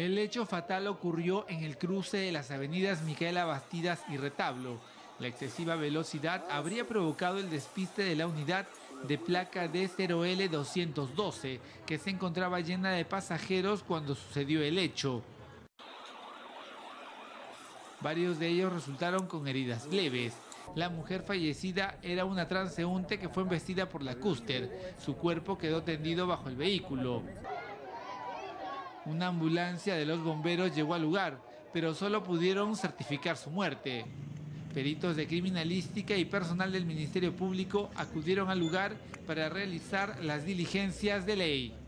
El hecho fatal ocurrió en el cruce de las avenidas Micaela Bastidas y Retablo. La excesiva velocidad habría provocado el despiste de la unidad de placa D0L212, que se encontraba llena de pasajeros cuando sucedió el hecho. Varios de ellos resultaron con heridas leves. La mujer fallecida era una transeúnte que fue embestida por la cúster. Su cuerpo quedó tendido bajo el vehículo. Una ambulancia de los bomberos llegó al lugar, pero solo pudieron certificar su muerte. Peritos de criminalística y personal del Ministerio Público acudieron al lugar para realizar las diligencias de ley.